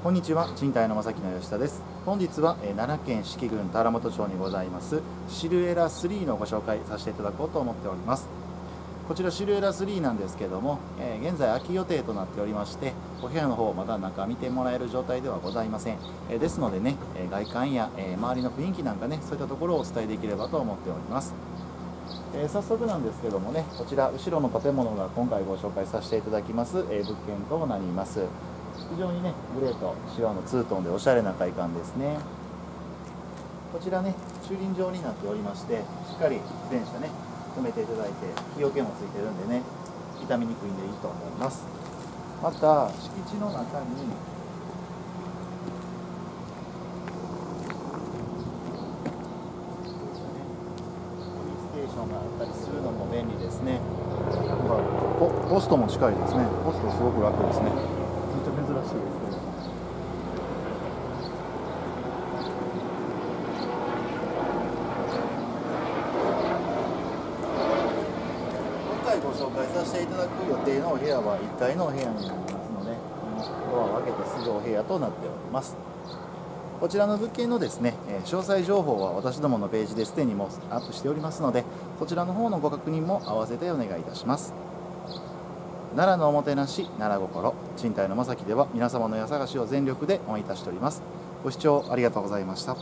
こんにちは賃貸の正木の吉田です。本日は、奈良県四季郡田原本町にございますシルエラ3のご紹介させていただこうと思っております。こちらシルエラ3なんですけども、え現在空き予定となっておりましてお部屋の方まだ中見てもらえる状態ではございません、えですのでね、え外観や、え周りの雰囲気なんかねそういったところをお伝えできればと思っております。えー早速なんですけどもねこちら後ろの建物が今回ご紹介させていただきます、えー物件となります。非常にねグレーとシワのツートンでおしゃれな外観ですね。こちらね駐輪場になっておりましてしっかり自転車ね止めていただいて日よけもついてるんでね傷みにくいんでいいと思います。また敷地の中にステーションがあったりするのも便利ですね。ポストも近いですね。ポストすごく楽ですねめっちゃ珍しいですけど今ご紹介させていただく予定のお部屋は1階のお部屋になりますのでドアを開けてすぐお部屋となっております。こちらの物件のですね、詳細情報は私どものページですでにもうアップしておりますのでそちらの方のご確認も合わせてお願いいたします。奈良のおもてなし奈良心賃貸の正木では皆様の家探しを全力で応援いたしております。ご視聴ありがとうございました。